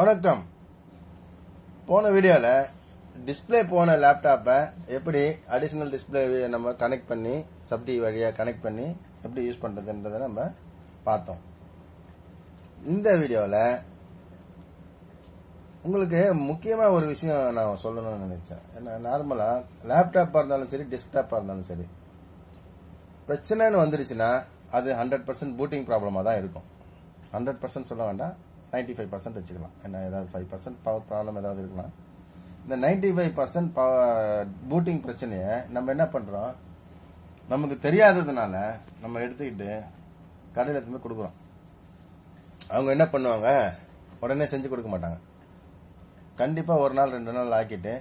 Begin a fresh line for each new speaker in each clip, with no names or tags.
வணக்கம். போன வீடியோவில் டிஸ்பிளே போன லேப்டாப்பை எப்படி அடிஷ்னல் டிஸ்பிளே நம்ம கனெக்ட் பண்ணி சப்டி வழியாக கனெக்ட் பண்ணி எப்படி யூஸ் பண்ணுறதுன்றதை நம்ம பார்த்தோம். இந்த வீடியோவில் உங்களுக்கு முக்கியமாக ஒரு விஷயம் நான் சொல்லணும்னு நினச்சேன். ஏன்னா நார்மலாக லேப்டாப்பாக இருந்தாலும் சரி டெஸ்க்டாப்பாக இருந்தாலும் சரி பிரச்சனைன்னு வந்துருச்சுன்னா அது ஹண்ட்ரட் பர்சன்ட் பூட்டிங் ப்ராப்ளமாக தான் இருக்கும். ஹண்ட்ரட் பர்சன்ட் சொல்ல வேண்டாம். நைன்டி ஃபைவ் பர்சன்ட் வச்சுக்கலாம். என்ன ஏதாவது ஃபைவ் பர்சன்ட் பவர் ப்ராப்ளம் ஏதாவது இருக்கலாம். இந்த நைன்டி ஃபைவ் பர்சன்ட் பூட்டிங் பிரச்சனையை நம்ம என்ன பண்ணுறோம் நமக்கு தெரியாததுனால நம்ம எடுத்துக்கிட்டு கடையில் எடுத்துமே கொடுக்குறோம். அவங்க என்ன பண்ணுவாங்க? உடனே செஞ்சு கொடுக்க மாட்டாங்க. கண்டிப்பாக ஒரு நாள் ரெண்டு நாள் ஆக்கிட்டு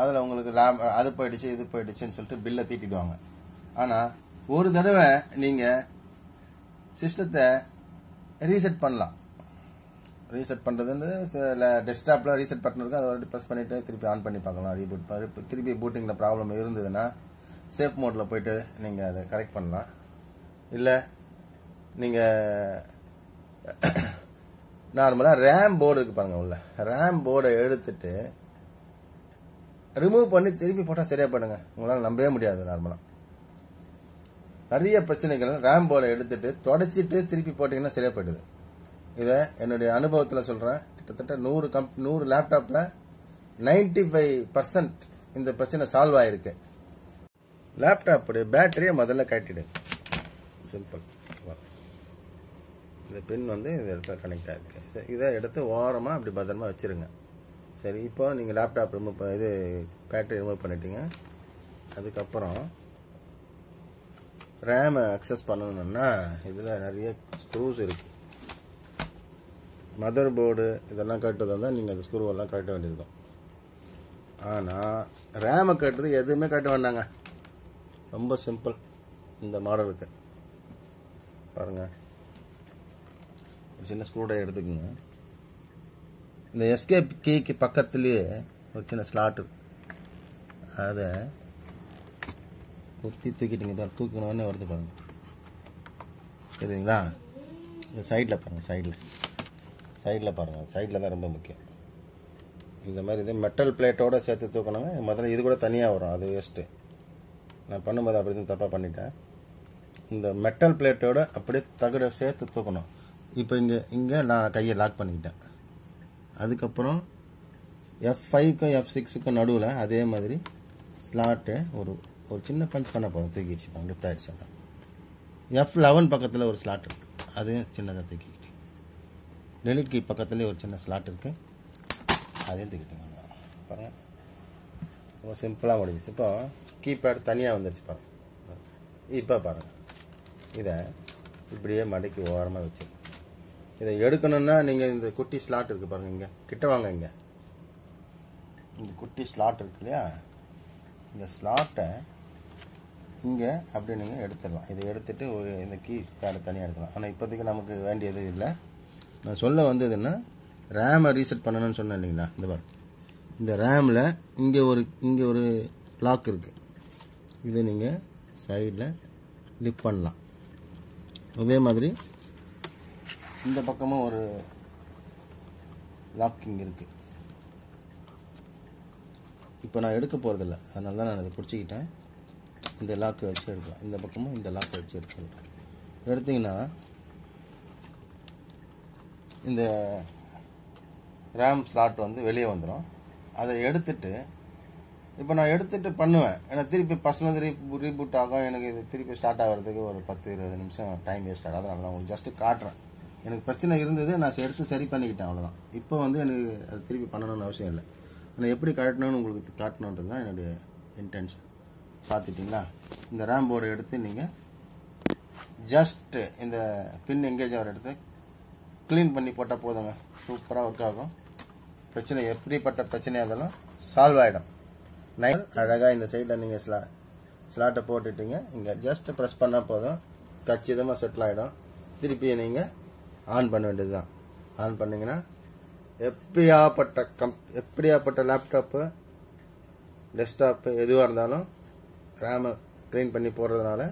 அதில் உங்களுக்கு லேப் அது போயிடுச்சு இது போயிடுச்சுன்னு சொல்லிட்டு பில்லை தீட்டிடுவாங்க. ஆனால் ஒரு தடவை நீங்கள் சிஸ்டத்தை ரீசெட் பண்ணலாம். ரீசெட் பண்ணுறது வந்து டெஸ்க்டாப்பில் ரீசெட் பட்டன் இருக்கும் அதை ப்ரெஸ் பண்ணிவிட்டு திருப்பி ஆன் பண்ணி பார்க்கலாம். ரீபூட் திருப்பி பூட்டிங்கில் ப்ராப்ளம் இருந்ததுன்னா சேஃப் மோட்டில் போயிட்டு நீங்கள் அதை கரெக்ட் பண்ணலாம். இல்லை நீங்கள் நார்மலாக ரேம் போர்டு இருக்கு பாருங்கள் உள்ள. ரேம் போர்டை எடுத்துட்டு ரிமூவ் பண்ணி திருப்பி போட்டால் சரியாக பண்ணுங்கள் உங்களால் நம்பவே முடியாது நார்மலாக நிறைய பிரச்சனைகள் ரேம் போர்டை எடுத்துட்டு தொடச்சிட்டு திருப்பி போட்டிங்கன்னா சரியாக போயிடுது. இதை என்னுடைய அனுபவத்தில் சொல்கிறேன் கிட்டத்தட்ட நூறு கம்ப் நூறு லேப்டாப்பில் நைன்டி ஃபைவ் பர்சன்ட் இந்த பிரச்சனை சால்வ் ஆகிருக்கு லேப்டாப்புடைய பேட்டரியை முதல்ல கட்டிடு. சிம்பிள் இந்த பின் வந்து இந்த இடத்துல கனெக்ட் ஆகிருக்கு இதை எடுத்து ஓரமாக அப்படி பத்திரமா வச்சுருங்க. சரி இப்போ நீங்கள் லேப்டாப் ரிமூவ் இது பேட்டரி ரிமூவ் பண்ணிட்டீங்க. அதுக்கப்புறம் ரேமை அக்சஸ் பண்ணணுன்னா இதில் நிறைய ஸ்க்ரூஸ் இருக்குது மதர் போர்டு இதெல்லாம் கட்டுறதா இருந்தால் நீங்கள் அந்த ஸ்க்ரூவெல்லாம் கட்ட வேண்டியிருக்கும் ஆனால் ரேமை கட்டுறது எதுவுமே கட்ட வேண்டாங்க. ரொம்ப சிம்பிள் இந்த மாடலுக்கு பாருங்கள் ஒரு சின்ன ஸ்க்ரூடை எடுத்துக்கோங்க. இந்த எஸ்கேப் கீக்கு பக்கத்துலேயே ஒரு சின்ன ஸ்லாட்டு அதை குத்தி தூக்கிட்டீங்க. பாரு தூக்கினோடனே வருது பாருங்க. சரிங்களா? இந்த சைடில் பாருங்கள் சைடில் சைடில் பாருங்கள் சைடில் தான் ரொம்ப முக்கியம். இந்த மாதிரி இது மெட்டல் பிளேட்டோடு சேர்த்து தூக்கணுங்க முதல்ல இது கூட தனியாக வரும். அது வேஸ்ட்டு நான் பண்ணும்போது அப்படி தான் தப்பாக பண்ணிட்டேன். இந்த மெட்டல் பிளேட்டோட அப்படியே தகட சேர்த்து தூக்கணும். இப்போ இங்கே இங்கே நான் கையை லாக் பண்ணிக்கிட்டேன். அதுக்கப்புறம் எஃப் ஃபைவ்க்கும் எஃப் சிக்ஸுக்கும் நடுவில் அதே மாதிரி ஸ்லாட்டு ஒரு ஒரு சின்ன பஞ்ச் பண்ண போதும். தூக்கிடுச்சு லிஃப்ட் ஆகிடுச்சு அதான். எஃப் லெவன் பக்கத்தில் ஒரு ஸ்லாட் இருக்குது அதையும் சின்னதாக தூக்கி டெலிட் கீ பக்கத்துலேயே ஒரு சின்ன ஸ்லாட் இருக்குது அதையும் தூக்கிட்டேங்க பாருங்கள் ரொம்ப சிம்பிளாக முடிஞ்சிச்சு. இப்போ கீபேட் தனியாக வந்துருச்சு பாருங்கள் இப்போ பாருங்கள் இதை இப்படியே மடக்கி ஓரமாக வச்சு. இதை எடுக்கணும்னா நீங்கள் இந்த குட்டி ஸ்லாட் இருக்குது பாருங்கள் இங்கே. கிட்ட வாங்க இங்கே. இந்த குட்டி ஸ்லாட் இருக்கு இல்லையா? இந்த ஸ்லாட்டை இங்கே அப்படியே நீங்கள் எடுத்துடலாம். இதை எடுத்துட்டு ஒரு இந்த கீ பேடை தனியாக எடுக்கலாம். ஆனால் இப்போதைக்கு நமக்கு வேண்டியது இல்லை. நான் சொல்ல வந்ததுன்னா ரேமை ரீசெட் பண்ணணும்னு சொன்னேன் இல்லைங்களா? இந்த பாரு. இந்த ரேமில் இங்கே ஒரு இங்கே ஒரு லாக் இருக்குது இதை நீங்கள் சைடில் லிப் பண்ணலாம். அதே மாதிரி இந்த பக்கமும் ஒரு லாக்கிங் இருக்குது இப்போ நான் எடுக்க போகிறதில்ல அதனால தான் நான் அதை பிடிச்சிக்கிட்டேன். இந்த லாக்கை வச்சு எடுக்கலாம். இந்த பக்கமும் இந்த லாக்கை வச்சு எடுத்துக்கலாம். எடுத்தீங்கன்னா இந்த ரேம் ஸ்லாட் வந்து வெளியே வந்துடும் அதை எடுத்துட்டு இப்போ நான் எடுத்துட்டு பண்ணுவேன். ஏன்னா திருப்பி பர்சனல் ரீ ரீபூட் ஆகும். எனக்கு இது திருப்பி ஸ்டார்ட் ஆகிறதுக்கு ஒரு பத்து இருபது நிமிஷம் டைம் வேஸ்ட் ஆகும் அதனால தான் உங்களுக்கு ஜஸ்ட்டு காட்டுறேன். எனக்கு பிரச்சனை இருந்தது. நான் எடுத்து சரி பண்ணிக்கிட்டேன். அவ்வளோதான் இப்போ வந்து எனக்கு அது திருப்பி பண்ணணும்னு அவசியம் இல்லை. ஆனால் எப்படி காட்டணும்னு உங்களுக்கு காட்டணுன்றது தான் என்னுடைய இன்டென்ஷன் பார்த்துட்டிங்களா? இந்த ரேம் போர்டை எடுத்து நீங்கள் ஜஸ்ட்டு இந்த பின் எங்கேஜ் ஆகிற எடுத்து க்ளீன் பண்ணி போட்டால் போதுங்க. சூப்பராக ஒர்க் ஆகும். பிரச்சனை எப்படிப்பட்ட பிரச்சனையாக இருந்தாலும் சால்வ் ஆகிடும் நைட் அழகாக இந்த சைடில் நீங்கள் ஸ்லா ஸ்லாட்டை போட்டுட்டீங்க. இங்கே ஜஸ்ட் ப்ரெஸ் பண்ணால் போதும். கச்சிதமாக செட்டில் ஆகிடும் திருப்பி நீங்கள் ஆன் பண்ண வேண்டியது தான் ஆன் பண்ணிங்கன்னா எப்படியாப்பட்ட கம் எப்படியாப்பட்ட லேப்டாப்பு டெஸ்க்டாப்பு எதுவாக இருந்தாலும் ரேமை க்ளீன் பண்ணி போடுறதுனால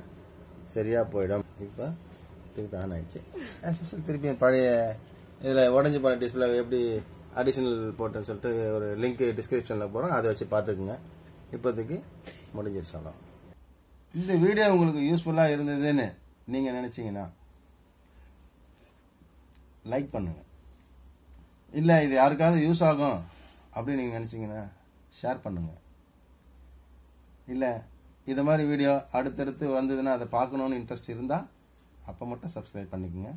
சரியாக போயிடும். இப்போ திருப்பி ஆன் ஆகிடுச்சு As திருப்பி பழைய இதில் உடஞ்சி போன டிஸ்பிளே எப்படி அடிஷனல் போட்டேன்னு சொல்லிட்டு ஒரு லிங்க் டிஸ்கிரிப்ஷனில் போகிறோம் அதை வச்சு பார்த்துக்குங்க. இப்போதைக்கு முடிஞ்சிருச்சு அவ்வளோ இந்த வீடியோ உங்களுக்கு யூஸ்ஃபுல்லாக இருந்ததுன்னு நீங்கள் நினச்சிங்கன்னா லைக் பண்ணுங்க. இல்லை இது யாருக்காவது யூஸ் ஆகும் அப்படின்னு நீங்கள் நினச்சிங்கன்னா ஷேர் பண்ணுங்க. இல்லை இது மாதிரி வீடியோ அடுத்தடுத்து வந்ததுன்னா அதை பார்க்கணுன்னு இன்ட்ரெஸ்ட் இருந்தால் அப்போ மட்டும் சப்ஸ்கிரைப் பண்ணிக்கோங்க.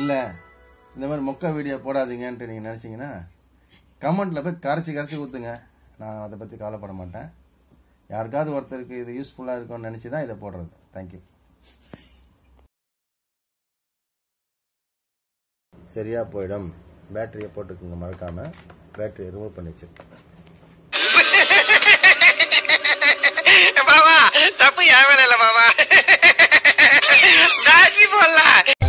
இல்லை இந்த மாதிரி மொக்க வீடியோ போடாதீங்கன்ட்டு நீங்கள் நினச்சிங்கன்னா கமெண்ட்டில் போய் கரைச்சி கரைச்சி ஊற்றுங்க நான் அதை பற்றி கவலைப்பட மாட்டேன். யாருக்காவது ஒருத்தருக்கு இது யூஸ்ஃபுல்லாக இருக்கும்னு நினச்சி தான் இதை போடுறது. தேங்க்யூ சரியாக போயிடும். பேட்டரியை போட்டுக்கோங்க மறக்காமல் பேட்டரியை ரிமூவ் பண்ணி வச்சிருக்கேன்
மாமா தப்பு ஏன் வேலை இல்லை மாமா गाली बोला